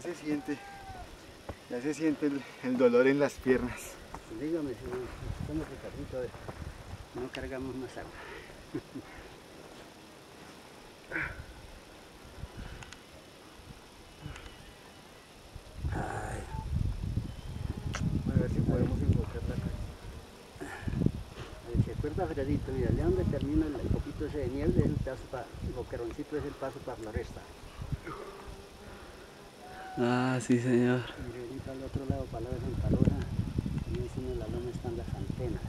se siente, ya se siente el, el dolor en las piernas. Dígame, si estamos carrito, no cargamos más agua. Ay, A ver si podemos encontrar la ¿se acuerda Fredito? Mira, de donde termina el, poquito ese de nieve, es el paso para, el boqueroncito es el paso para Floresta. Ah, sí, señor. Mire, ahorita al otro lado, para la de Santa Rosa, ahí encima de la loma están las antenas.